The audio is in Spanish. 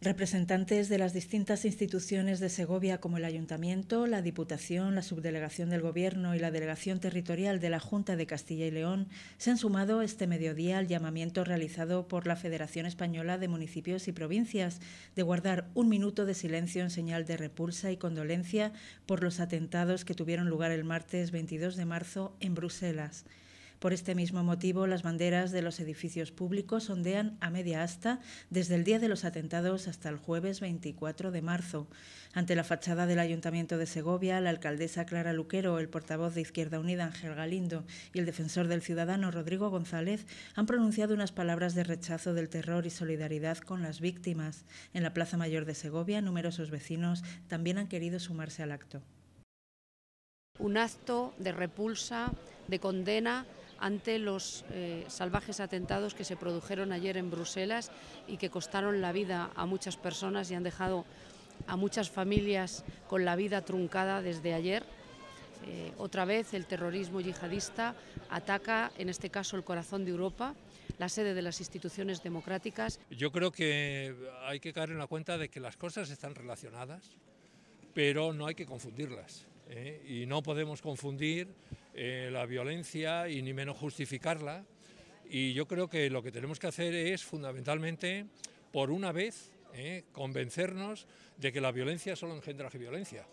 Representantes de las distintas instituciones de Segovia como el Ayuntamiento, la Diputación, la Subdelegación del Gobierno y la Delegación Territorial de la Junta de Castilla y León se han sumado este mediodía al llamamiento realizado por la Federación Española de Municipios y Provincias de guardar un minuto de silencio en señal de repulsa y condolencia por los atentados que tuvieron lugar el martes 22 de marzo en Bruselas. Por este mismo motivo, las banderas de los edificios públicos ondean a media asta desde el día de los atentados hasta el jueves 24 de marzo. Ante la fachada del Ayuntamiento de Segovia, la alcaldesa Clara Luquero, el portavoz de Izquierda Unida Ángel Galindo y el defensor del ciudadano Rodrigo González han pronunciado unas palabras de rechazo del terror y solidaridad con las víctimas. En la Plaza Mayor de Segovia, numerosos vecinos también han querido sumarse al acto. Un acto de repulsa, de condena ante los eh, salvajes atentados que se produjeron ayer en Bruselas y que costaron la vida a muchas personas y han dejado a muchas familias con la vida truncada desde ayer. Eh, otra vez el terrorismo yihadista ataca, en este caso, el corazón de Europa, la sede de las instituciones democráticas. Yo creo que hay que caer en la cuenta de que las cosas están relacionadas, pero no hay que confundirlas. ¿eh? y no podemos confundir eh, la violencia y ni menos justificarla. Y yo creo que lo que tenemos que hacer es fundamentalmente, por una vez, ¿eh? convencernos de que la violencia solo engendra violencia.